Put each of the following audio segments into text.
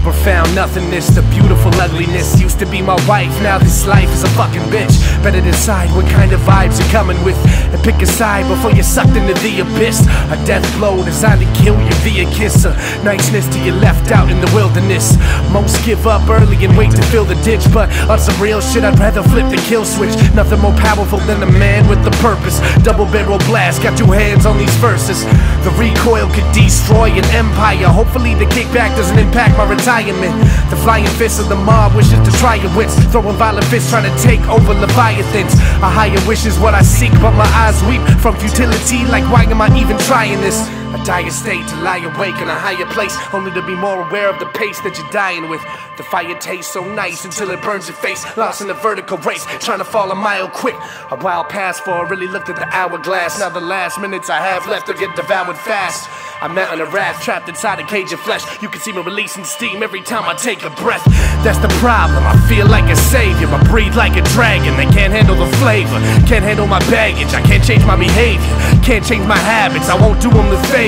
the profound nothingness, the beautiful ugliness. Used to be my wife, now this life is a fucking bitch. Better decide what kind of vibes you're coming with and pick a side before you're sucked into the abyss. A death blow designed to kill you via kiss. A niceness till you're left out in the wilderness. Most give up early and wait to fill the ditch, but on some real shit, I'd rather flip the kill switch. Nothing more powerful than a man with a purpose. Double barrel blast, got two hands on these verses. The recoil could destroy an empire. Hopefully, the kickback doesn't impact my retirement. The flying fist of the mob wishes to try your wits. Throwing violent fists trying to take over Leviathans. A higher wish is what I seek, but my eyes weep from futility. Like, why am I even trying this? A dire state to lie awake in a higher place, only to be more aware of the pace that you're dying with. The fire tastes so nice until it burns your face. Lost in a vertical race, trying to fall a mile quick. A while passed before I really looked at the hourglass. Now the last minutes I have left will get devoured fast. I'm out in a raft, trapped inside a cage of flesh. You can see me releasing steam every time I take a breath. That's the problem. I feel like a savior. I breathe like a dragon. They can't handle the flavor, can't handle my baggage. I can't change my behavior, can't change my habits. I won't do them the favor.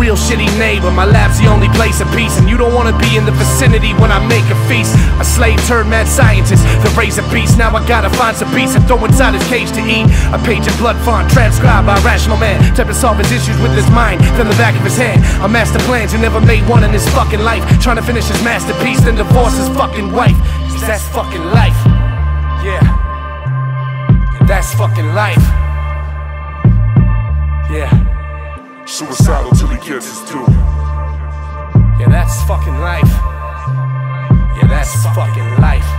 Real shitty neighbor. My lab's the only place of peace, and you don't wanna be in the vicinity when I make a feast. A slave turned mad scientist, the a beast. Now I gotta find some beats and throw inside his cage to eat. A page of blood font transcribed by a rational man. Type to solve his issues with his mind, then the back of his hand. A master plans who never made one in his fucking life. Trying to finish his masterpiece, then divorce his fucking wife. Cause that's fucking life. Yeah. That's fucking life. Suicidal till he gets his due. Yeah, that's fucking life. Yeah, that's fucking life.